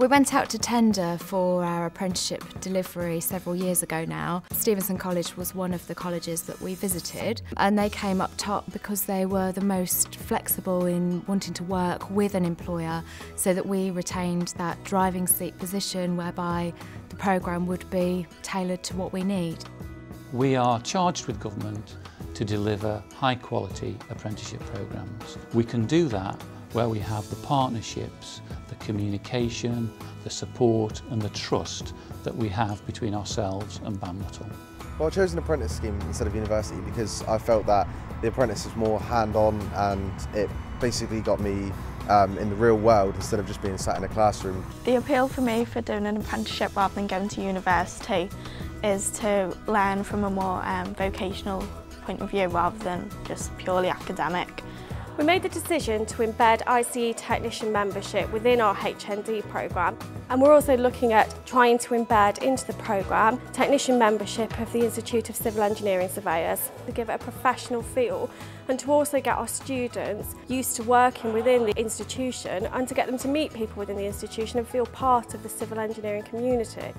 We went out to tender for our apprenticeship delivery several years ago now. Stephenson College was one of the colleges that we visited and they came up top because they were the most flexible in wanting to work with an employer so that we retained that driving seat position whereby the programme would be tailored to what we need. We are charged with government to deliver high quality apprenticeship programmes. We can do that where we have the partnerships, the communication, the support and the trust that we have between ourselves and BAM Nuttall. Well, I chose an apprentice scheme instead of university because I felt that the apprentice was more hand-on and it basically got me um, in the real world instead of just being sat in a classroom. The appeal for me for doing an apprenticeship rather than going to university is to learn from a more um, vocational point of view rather than just purely academic. We made the decision to embed ICE technician membership within our HND programme and we're also looking at trying to embed into the programme technician membership of the Institute of Civil Engineering Surveyors to give it a professional feel and to also get our students used to working within the institution and to get them to meet people within the institution and feel part of the civil engineering community.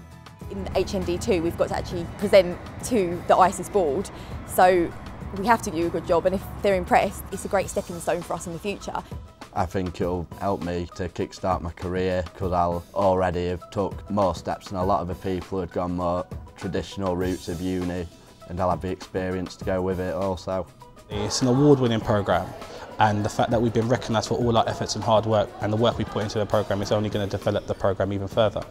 In HND2 we've got to actually present to the ICES board so we have to do a good job and if they're impressed, it's a great stepping stone for us in the future. I think it'll help me to kickstart my career because I'll already have took more steps than a lot of the people who had gone more traditional routes of uni and I'll have the experience to go with it also. It's an award-winning programme and the fact that we've been recognised for all our efforts and hard work and the work we put into the programme is only going to develop the programme even further.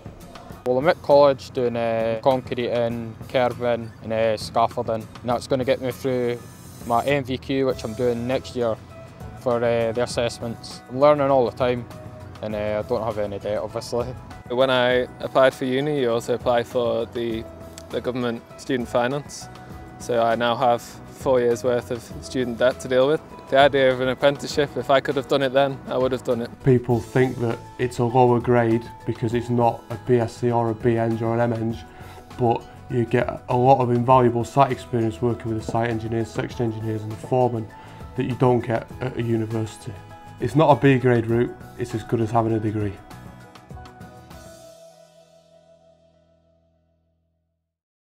Well, I'm at college doing uh, concreting, curbing and uh, scaffolding. And that's going to get me through my NVQ, which I'm doing next year for uh, the assessments. I'm learning all the time and uh, I don't have any debt, obviously. When I applied for uni, you also apply for the, the government student finance. So I now have four years worth of student debt to deal with. the idea of an apprenticeship, if I could have done it then, I would have done it. People think that it's a lower grade because it's not a BSc or a BEng or an MEng, but you get a lot of invaluable site experience working with the site engineers, section engineers and the foreman that you don't get at a university. It's not a B grade route, it's as good as having a degree.